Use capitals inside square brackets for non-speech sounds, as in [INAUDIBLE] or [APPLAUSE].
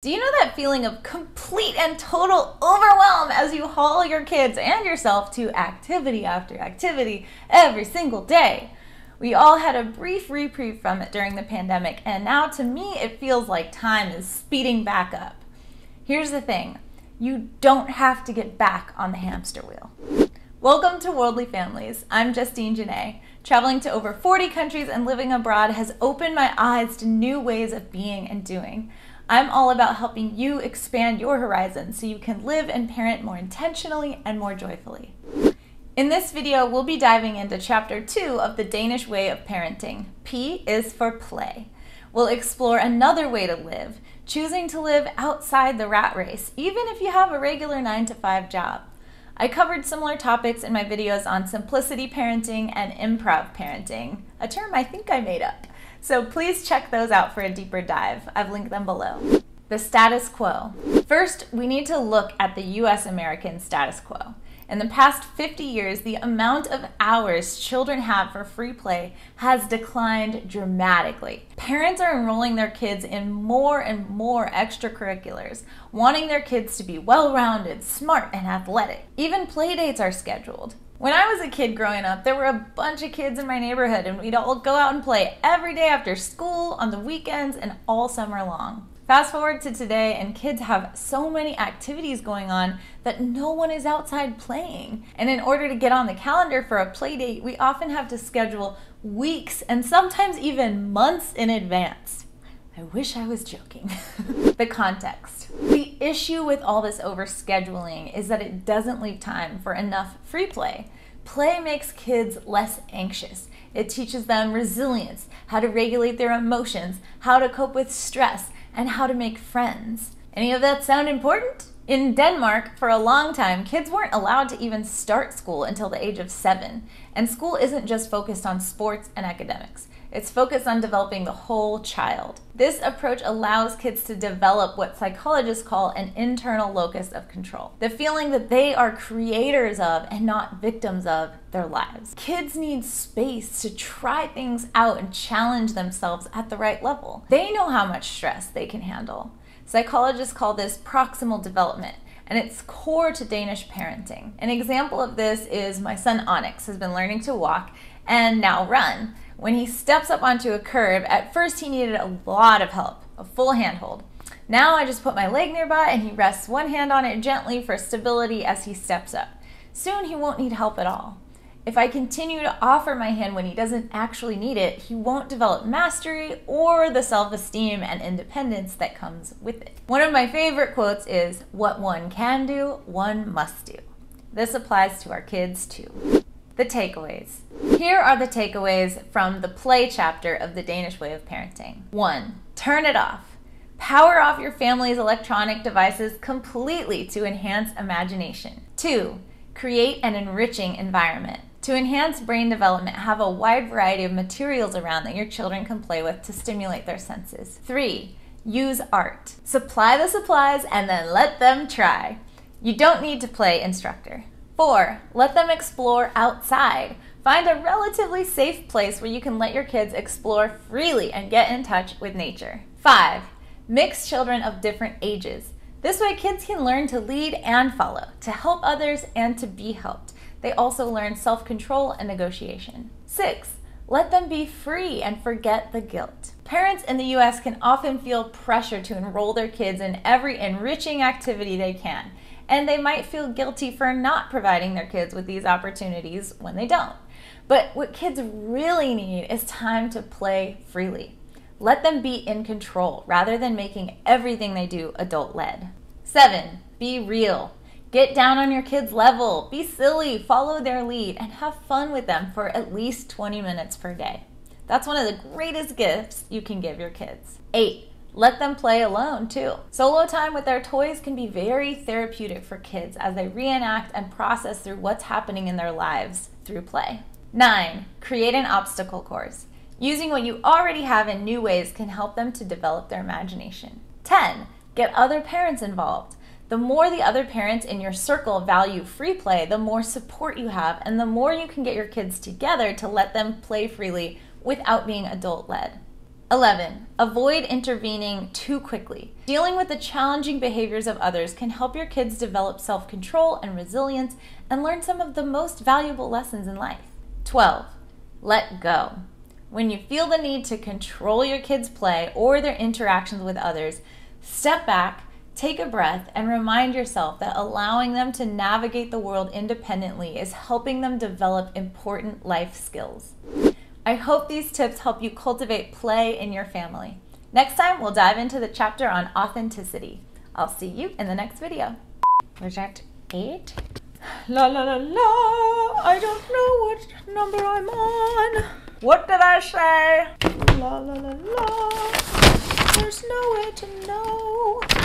Do you know that feeling of complete and total overwhelm as you haul your kids and yourself to activity after activity every single day? We all had a brief reprieve from it during the pandemic, and now to me it feels like time is speeding back up. Here's the thing you don't have to get back on the hamster wheel. Welcome to Worldly Families. I'm Justine Jenné. Traveling to over 40 countries and living abroad has opened my eyes to new ways of being and doing. I'm all about helping you expand your horizons so you can live and parent more intentionally and more joyfully. In this video, we'll be diving into chapter two of the Danish way of parenting. P is for play. We'll explore another way to live, choosing to live outside the rat race, even if you have a regular 9 to 5 job. I covered similar topics in my videos on simplicity parenting and improv parenting, a term I think I made up. So please check those out for a deeper dive. I've linked them below. The status quo. First, we need to look at the US American status quo. In the past 50 years, the amount of hours children have for free play has declined dramatically. Parents are enrolling their kids in more and more extracurriculars, wanting their kids to be well rounded, smart, and athletic. Even play dates are scheduled. When I was a kid growing up, there were a bunch of kids in my neighborhood, and we'd all go out and play every day after school, on the weekends, and all summer long. Fast forward to today, and kids have so many activities going on that no one is outside playing. And in order to get on the calendar for a play date, we often have to schedule weeks and sometimes even months in advance. I wish I was joking. [LAUGHS] the context. The issue with all this overscheduling is that it doesn't leave time for enough free play. Play makes kids less anxious. It teaches them resilience, how to regulate their emotions, how to cope with stress, and how to make friends. Any of that sound important? In Denmark, for a long time, kids weren't allowed to even start school until the age of seven. And school isn't just focused on sports and academics. It's focused on developing the whole child. This approach allows kids to develop what psychologists call an internal locus of control the feeling that they are creators of and not victims of their lives. Kids need space to try things out and challenge themselves at the right level. They know how much stress they can handle. Psychologists call this proximal development and it's core to Danish parenting. An example of this is my son Onyx has been learning to walk and now run. When he steps up onto a curb, at first he needed a lot of help, a full handhold. Now I just put my leg nearby and he rests one hand on it gently for stability as he steps up. Soon he won't need help at all. If I continue to offer my hand when he doesn't actually need it, he won't develop mastery or the self esteem and independence that comes with it. One of my favorite quotes is What one can do, one must do. This applies to our kids too. The takeaways. Here are the takeaways from the play chapter of the Danish way of parenting. One, turn it off. Power off your family's electronic devices completely to enhance imagination. Two, create an enriching environment. To enhance brain development, have a wide variety of materials around that your children can play with to stimulate their senses. Three, use art. Supply the supplies and then let them try. You don't need to play instructor. Four, let them explore outside. Find a relatively safe place where you can let your kids explore freely and get in touch with nature. Five, mix children of different ages. This way, kids can learn to lead and follow, to help others, and to be helped. They also learn self control and negotiation. Six, let them be free and forget the guilt. Parents in the US can often feel pressure to enroll their kids in every enriching activity they can and they might feel guilty for not providing their kids with these opportunities when they don't. But what kids really need is time to play freely. Let them be in control rather than making everything they do adult led. Seven, be real. Get down on your kids' level, be silly, follow their lead, and have fun with them for at least 20 minutes per day. That's one of the greatest gifts you can give your kids. Eight, let them play alone too. Solo time with their toys can be very therapeutic for kids as they reenact and process through what's happening in their lives through play. 9. Create an obstacle course. Using what you already have in new ways can help them to develop their imagination. 10. Get other parents involved. The more the other parents in your circle value free play, the more support you have, and the more you can get your kids together to let them play freely without being adult led. 11. Avoid intervening too quickly. Dealing with the challenging behaviors of others can help your kids develop self control and resilience and learn some of the most valuable lessons in life. 12. Let go. When you feel the need to control your kids' play or their interactions with others, step back, take a breath, and remind yourself that allowing them to navigate the world independently is helping them develop important life skills. I hope these tips help you cultivate play in your family. Next time, we'll dive into the chapter on authenticity. I'll see you in the next video. That eight? La la la la, I don't know what number I'm on. What did I say? La la la la, there's no way to know.